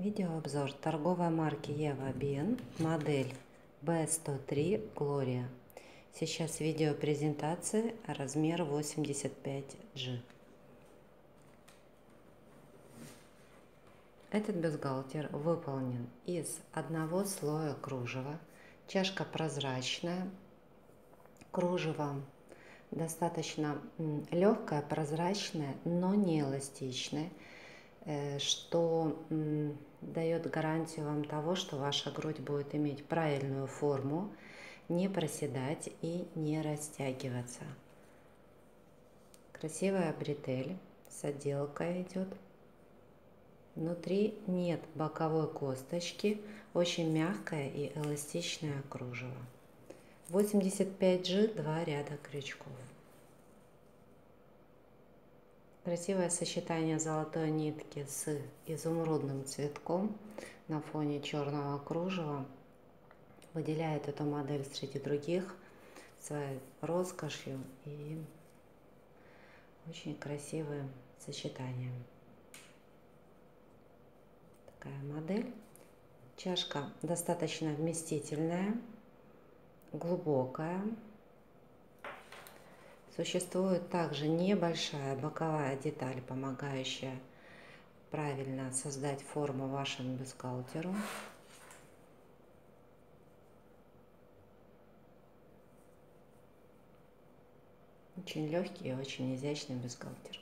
Видеообзор торговой марки Ева Бен, модель B103 Gloria. Сейчас видеопрезентация, размер 85G. Этот бюстгальтер выполнен из одного слоя кружева. Чашка прозрачная, кружево достаточно легкое, прозрачное, но не эластичное что дает гарантию вам того, что ваша грудь будет иметь правильную форму, не проседать и не растягиваться. Красивая бретель с отделкой идет. Внутри нет боковой косточки, очень мягкое и эластичное кружево. 85G, два ряда крючков. Красивое сочетание золотой нитки с изумрудным цветком на фоне черного кружева выделяет эту модель среди других своей роскошью и очень красивым сочетанием. Такая модель. Чашка достаточно вместительная, глубокая. Существует также небольшая боковая деталь, помогающая правильно создать форму вашему бюстгальтеру. Очень легкий и очень изящный бюстгальтер.